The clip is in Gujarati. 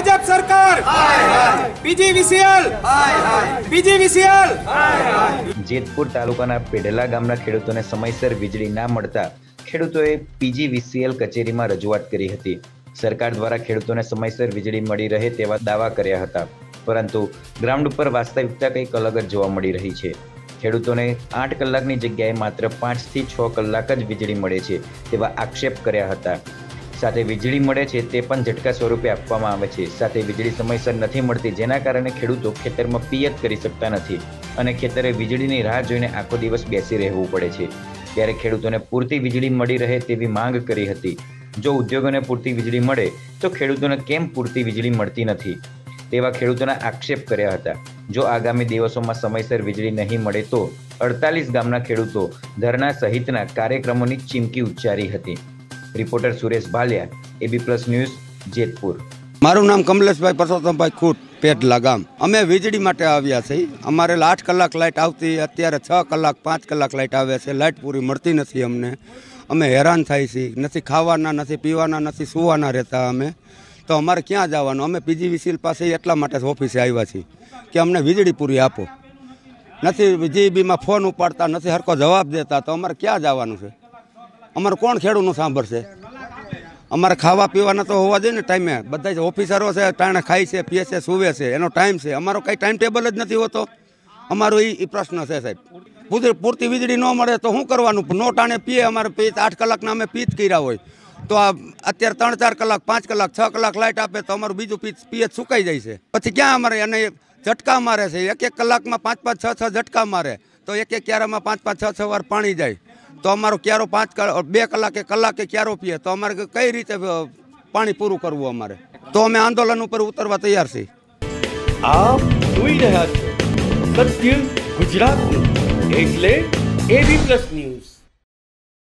ભાજપ સરકાર. પીજીવીસીએલ. પીજીવીસીએલ. જેતપુર તાલુકાના પેઢેલા ગામના ખેડૂતોને સમયસર વીજળી ના મળતા ખેડૂતોએ પીજીવીસીએલ કચેરીમાં રજૂઆત કરી હતી. સરકાર દ્વારા ખેડૂતોને સમયસર વીજળી મળી રહે તેવા દાવા કર્યા હતા. પરંતુ ગ્રાઉન્ડ ઉપર વાસ્તવિકતા કંઈક અલગ જ જોવા મળી રહી છે. ખેડૂતોને આઠ કલાકની જગ્યાએ માત્ર પાંચથી છ કલાક જ વીજળી મળે છે તેવા આક્ષેપ કર્યા હતા. સાથે વીજળી મળે છે તે પણ ઝટકા સ્વરૂપે આપવામાં આવે છે. સાથે વીજળી સમયસર નથી મળતી, જેના કારણે ખેડૂતો ખેતરમાં પિયત કરી શકતા નથી અને ખેતરે વીજળીની રાહ જોઈને આખો દિવસ બેસી રહેવું પડે છે. ત્યારે ખેડૂતોને પૂરતી વીજળી મળી રહે તેવી માંગ કરી હતી. જો ઉદ્યોગોને પૂરતી વીજળી મળે, તો ખેડૂતોને કેમ પૂરતી વીજળી મળતી નથી? તેવા ખેડૂતોના આક્ષેપ કર્યા હતા. જો આગામી દિવસોમાં સમયસર વીજળી નહીં મળે તો અડતાલીસ ગામના ખેડૂતો ધરણા સહિતના કાર્યક્રમોની ચીમકી ઉચ્ચારી હતી. Reporter Suresh Bhaliya AB plus news Jetpur. મારું નામ કમલેશભાઈ પરસોત્તમભાઈ ખૂટ પેટલા ગામ અમે વીજળી માટે આવ્યા છીએ. અમારે આઠ કલાક લાઇટ આવતી, અત્યારે છ કલાક, પાંચ કલાક લાઇટ આવે છે. લાઇટ પૂરી મળતી નથી અમને. અમે હેરાન થાય છીએ. નથી ખાવાના, નથી પીવાના, નથી સુવાના રહેતા અમે. તો અમારે ક્યાં જવાનું? અમે પીજીવીસીએલ પાસે એટલા માટે ઓફિસે આવ્યા છીએ કે અમને વીજળી પૂરી આપો. નથી, જીબીમાં ફોન ઉપાડતા, નથી હરકો જવાબ દેતા, તો અમારે ક્યાં જવાનું છે? અમારે કોણ ખેડૂતનું સાંભળશે? અમારે ખાવા પીવાના તો હોવા જોઈએ ને ટાઈમે. બધા જ ઓફિસરો છે, ટાણે ખાય છે, પીએ છે, સુવે છે, એનો ટાઈમ છે. અમારો કંઈ ટાઈમ ટેબલ જ નથી હોતો. અમારો એ પ્રશ્ન છે સાહેબ. પૂરતી વીજળી ન મળે તો શું કરવાનું? નો ટાણે પીએ, અમારે પીત આઠ કલાકના અમે પીત કર્યા હોય. તો આ અત્યારે ત્રણ ચાર કલાક, પાંચ કલાક, છ કલાક લાઇટ આપે તો અમારું બીજું પીત પિયત સુકાઈ જાય છે. પછી ક્યાં અમારે? એને ઝટકા મારે છે. એક એક કલાકમાં પાંચ પાંચ છ છ ઝટકા મારે. તો એક એક ક્યારામાં પાંચ પાંચ છ છ વાર પાણી જાય. તો અમારો ક્યારો પાંચ બે કલાકે કલાકે ક્યારો પીએ, તો અમારે કઈ રીતે પાણી પૂરું કરવું અમારે? તો અમે આંદોલન ઉપર ઉતરવા તૈયાર છીએ. આપ જોઈ રહ્યા છો સત્ય ગુજરાતનું. એટલે એબી પ્લસ ન્યૂઝ